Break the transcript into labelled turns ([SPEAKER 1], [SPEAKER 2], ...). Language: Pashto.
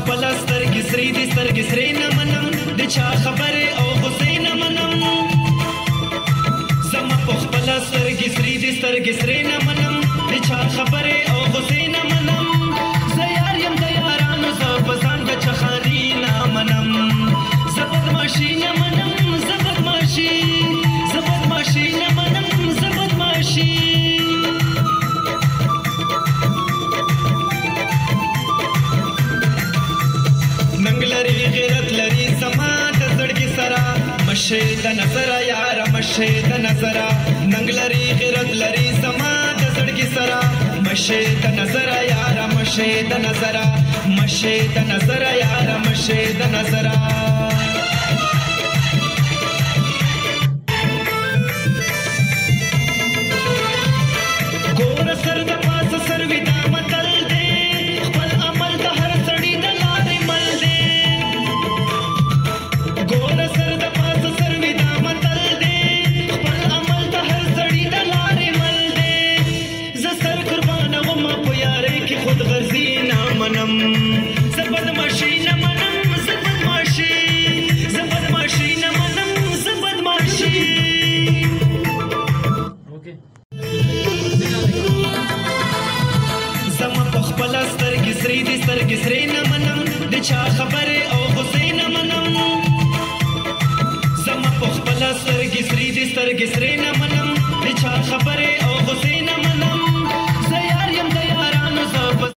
[SPEAKER 1] خپل سترګې سرې دي سترګې سرې نه منم د چا خبره او حسین منم زما په خپل سترګې سرې دي سترګې سرې نه منم د چا خبره او حسین منم زه یار يم د یارانو زه په ځان د چخاري نه منم زه بدمعشي مشه د نظر یار مشه د نظر ننګ لري غیرت لري زما د زړګي سرا مشه د نظر یار مشه د نظر مشه د نظر یار مشه د نظر سری دي سترګې سری نه منم د چا خبره او غصې نه منم زما په خپل سترګې سری دي سترګې سری نه منم د چا خبره او غصې نه